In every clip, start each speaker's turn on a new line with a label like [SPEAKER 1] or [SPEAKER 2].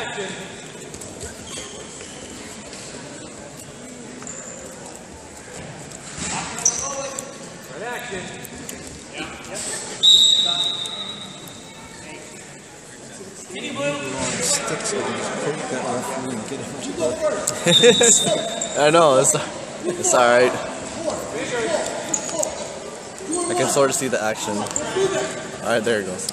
[SPEAKER 1] Long sticks, I can just poke that referee and get him to look.
[SPEAKER 2] I know, it's, it's alright. I can sort of see the action. Alright, there it goes.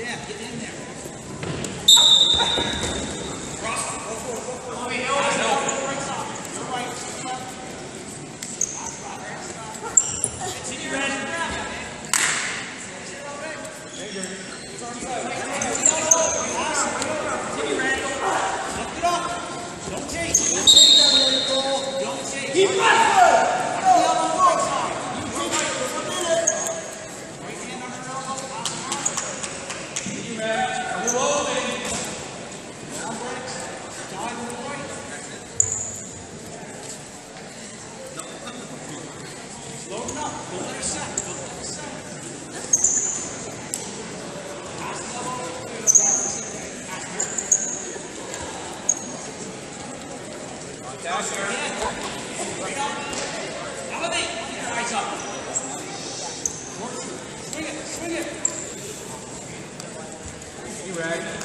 [SPEAKER 3] Zap,
[SPEAKER 4] get in there. Swing it. Swing it.
[SPEAKER 3] You rag.